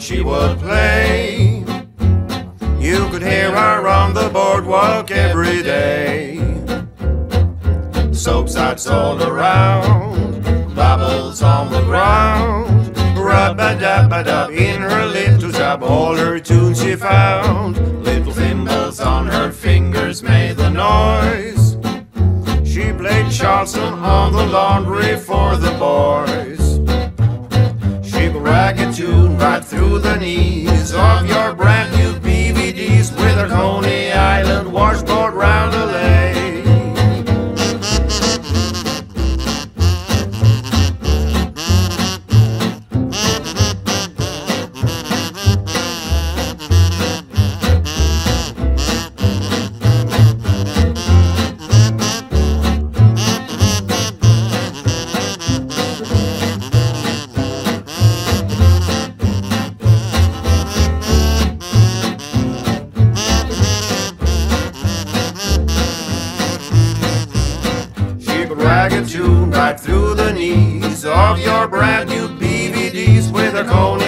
she would play. You could hear her on the boardwalk every day. Soap suds all around, bubbles on the ground. Rub-a-dub-a-dub in her little tub, all her tunes she found. Little thimbles on her fingers made the noise. She played Charleston on the laundry for the boys. Right through the knees of your brand A tune right through the knees of your brand new BVDs with a washboard